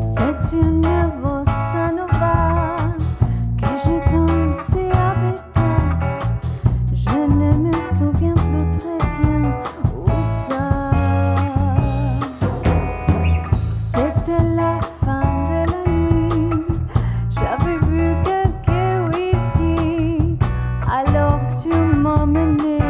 C'est une voix nova Que j'ai dansé avec toi Je ne me souviens plus très bien Où ça C'était la fin de la nuit J'avais bu quelques whisky Alors tu m'emmenais